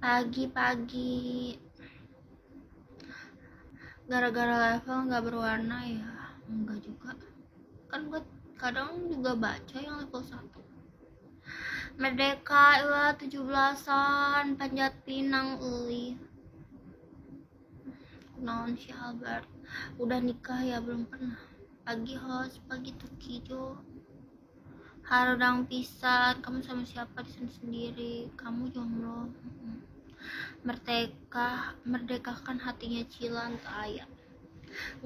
pagi-pagi. Gara-gara level nggak berwarna ya? Enggak juga. Kan gue kadang juga baca yang level 1 Merdeka ya 17-an Panjat Pinang uli. Naon si Albert? Udah nikah ya? Belum pernah. Pagi host. Pagi tuki jo haradang pisan kamu sama siapa di sini sendiri? Kamu jomblo? Merdeka merdekakan hatinya cilan ayah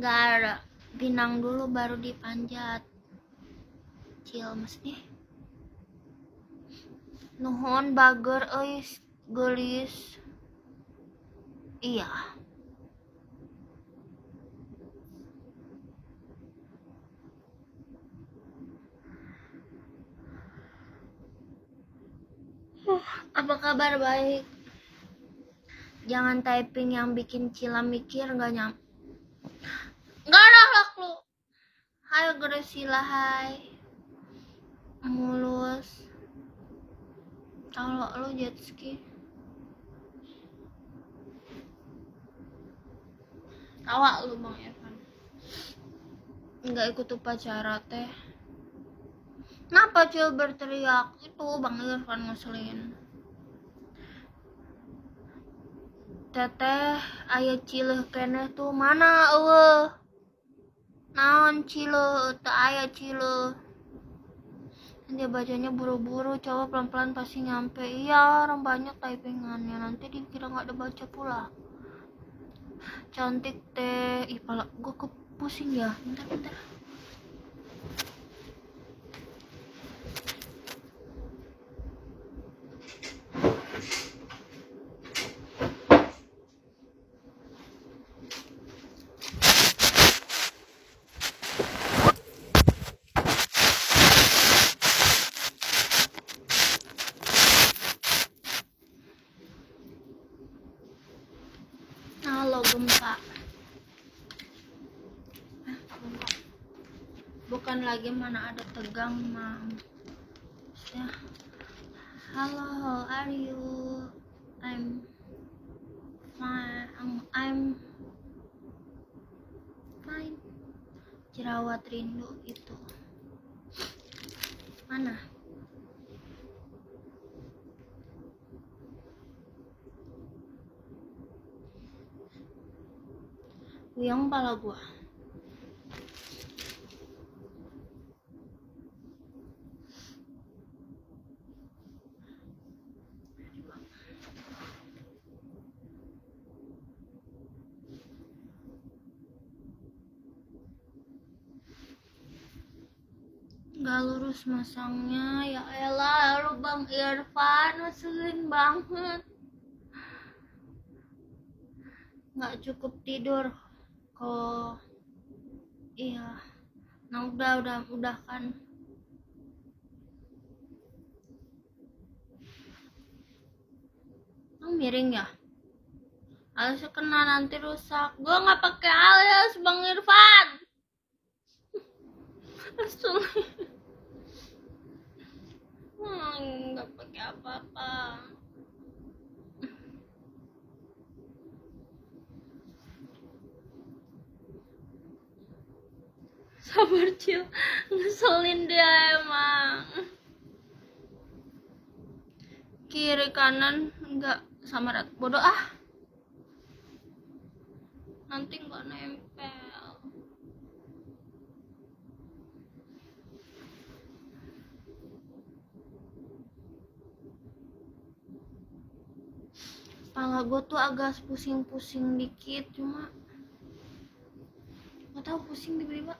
nggak ada. Pinang dulu baru dipanjat. Cil maksudnya? Nuhon bager euy gelis. Iya apa kabar baik? Jangan typing yang bikin Cila mikir nggak nyam nggak hak lu. Hai Gresila hai. Mulus. Kalau lu jet ski. Tawa lu bang Evan. Nggak ikut upacara teh Kenapa cil berteriak? Itu Bang Irfan ngeselin. Teteh ayah cileh kene tuh mana eueuh? Naon cileh teu aya cileh. Dia bacanya buru-buru, coba pelan-pelan pasti nyampe. Iya, orang banyak typingannya. Nanti dikira nggak ada baca pula. Cantik teh. Ih, pala gue pusing ya. Bentar, bentar. Lagi mana ada tegang, Mam. Ya. Halo, how are you? I'm fine. I'm, fine. Jerawat rindu itu. Mana? Puyeng pala gua. Gak lurus masangnya. Ya elah lu bang Irfan ngeselin banget. Nggak cukup tidur. Kok iya. Nah udah udah udah kan. Oh, miring ya? Alasnya kena nanti rusak. Gua nggak pakai alas bang Irfan. Langsung hmm, nggak pakai apa-apa. Sabar cil. Ngeselin dia emang. Kiri kanan enggak sama bodoh ah. Nanti enggak nempel kepala gue tuh agak pusing-pusing dikit cuma nggak tahu pusing tiba-tiba.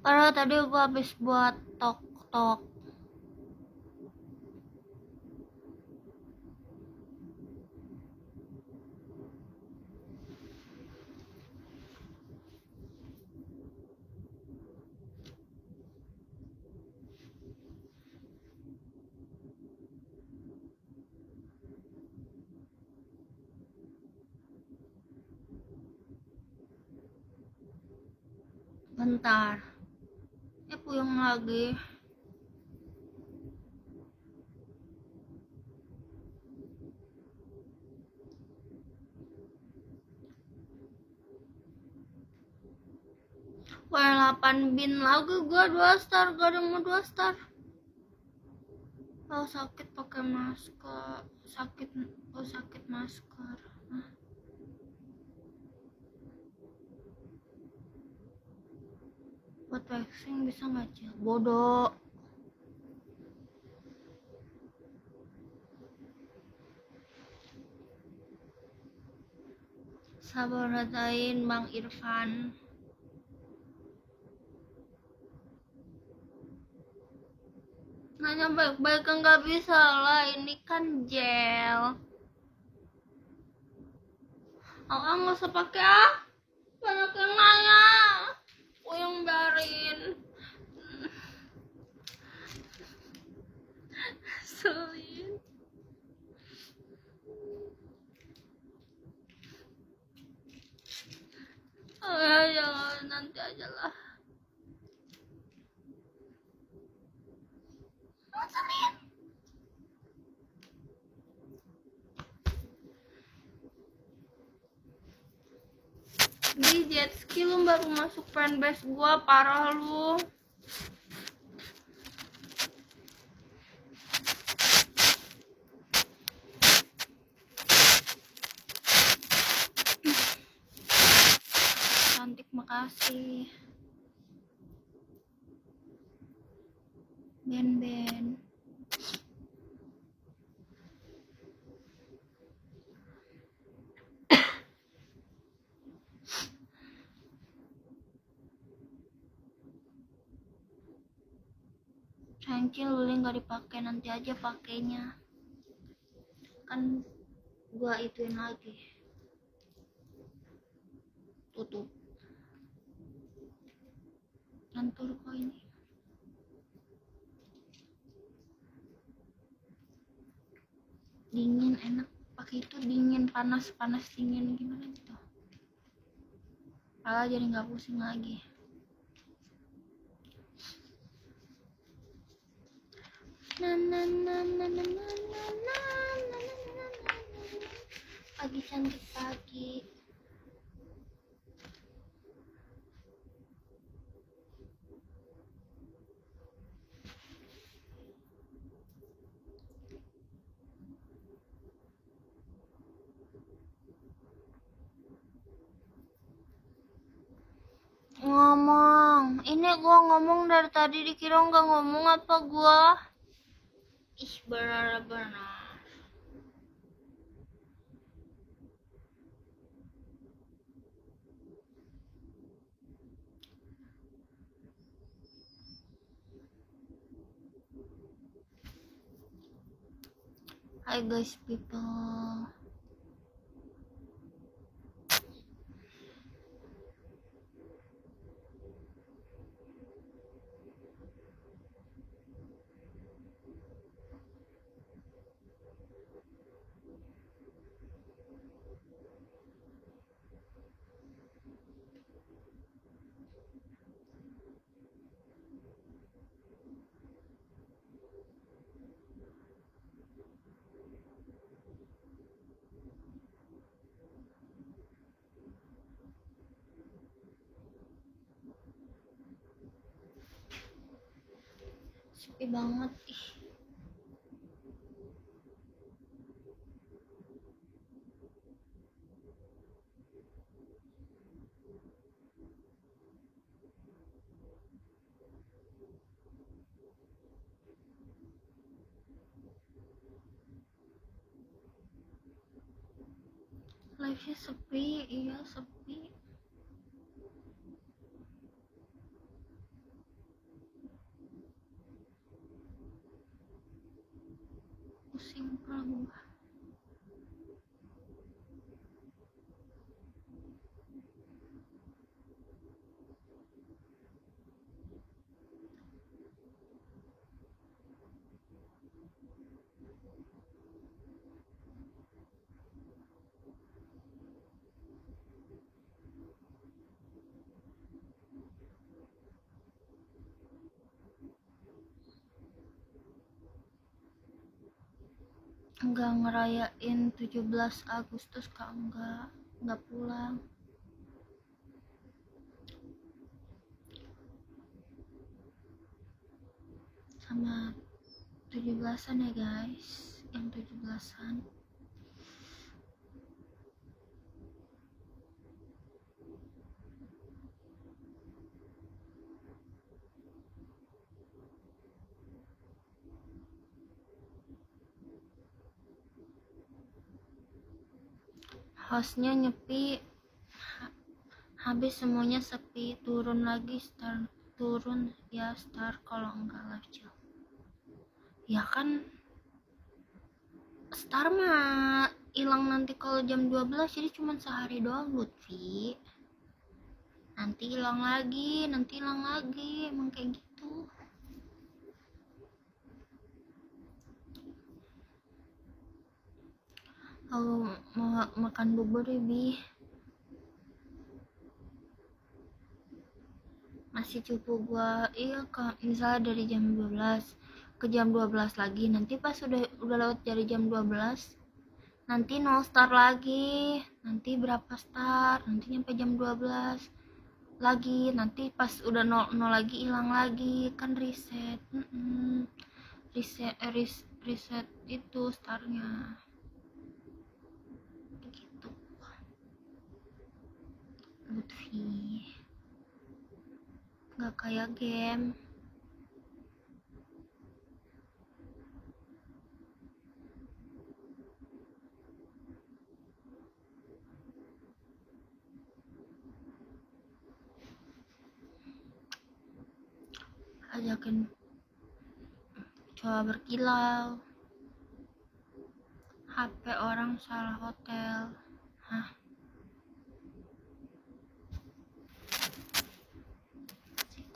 Padahal tadi gua habis buat tok bentar. Eh puyeng lagi. Wah 8 bin lagi gua 2 star gak ada mau 2 star. Oh sakit pakai masker. Sakit oh sakit masker. Hah? Buat waxing bisa nggak cil? Bodoh. Sabar ratain bang Irfan. Nanya baik-baik kan nggak bisa lah. Ini kan gel. Ah, nggak usah pakai ah. Banyak yang nanya Uyong barin. Selin. Oh ya, ya, Nanti aja lah. Oh, selin di jet ski lu baru masuk fanbase gua parah lu. Cantik makasih. Ben ben Cancil boleh nggak dipakai nanti aja pakainya. Kan gua ituin lagi. Tutup. Ngantur kok ini. Dingin enak. Pakai itu dingin panas panas dingin. Gimana gitu? Pala jadi nggak pusing lagi pagi cantik pagi ngomong ini gua ngomong dari tadi dikira nggak ngomong apa gua ih benar-benar Hi guys people sepi banget. Ih. Live-nya sepi iya sepi nggak ngerayain 17 Agustus kak. Enggak nggak pulang. Sama 17-an ya guys. Yang 17-an hostnya nyepi. Habis semuanya sepi turun lagi star turun. Ya star kalau enggak live ya kan star mah hilang nanti kalau jam 12 jadi cuma sehari doang Lutfi. Nanti hilang lagi nanti hilang lagi emang kayak gitu kalau mau makan bubur bi. Masih cukup gua iya kak. Misalnya dari jam 12 ke jam 12 lagi. Nanti pas udah udah lewat dari jam 12 nanti nol start lagi. Nanti berapa start? Nanti nyampe jam 12 lagi. Nanti pas udah nol, nol lagi hilang lagi. Kan reset. Mm -mm. reset eh, reset itu startnya Lutfi nggak kayak game. Ajakin coba berkilau. HP orang salah hotel. Hah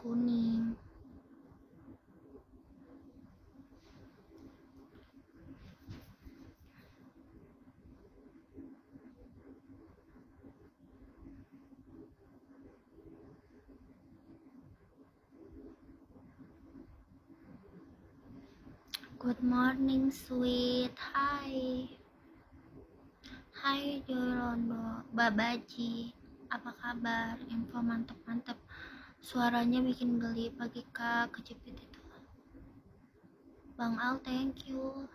kuning. Good morning sweet. Hai Hai Jorondo Babaji Apa kabar? Info mantep-mantep suaranya bikin geli pagi kak kejepit itu. Bang Al thank you.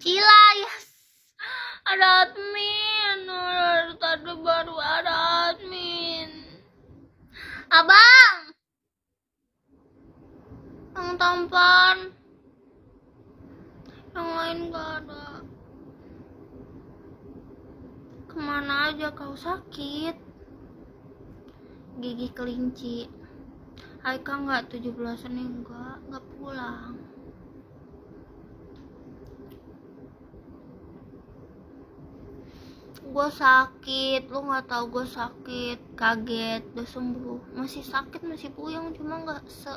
Cila yes. Ada admin. Tadi baru ada admin. Abang! Yang tampan. Yang lain gak ada Ke mana aja kau sakit? Gigi kelinci. Aika nggak 17 ini enggak, nggak pulang. Gue sakit, lu nggak tahu gue sakit, kaget, udah sembuh. Masih sakit, masih puyeng, cuma nggak se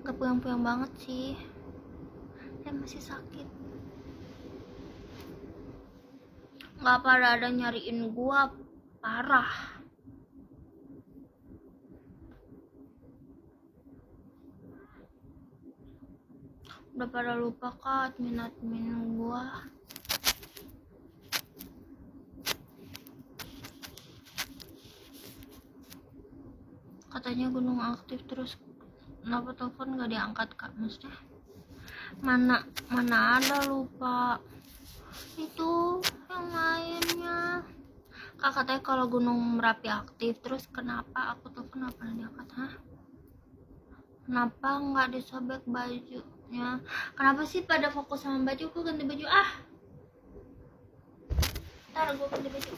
nggak puyeng-puyeng banget sih. Ya masih sakit nggak pada ada nyariin gua parah. Udah pada lupa kak admin admin gua. Katanya gunung aktif terus kenapa telepon nggak diangkat kak? Maksudnya mana mana ada lupa. Itu yang lainnya kak katanya kalau gunung merapi aktif terus kenapa? Aku tuh kenapa diangkat hah? Kenapa nggak disobek bajunya? Kenapa sih pada fokus sama baju? Aku ganti baju ah! Ntar gue ganti baju.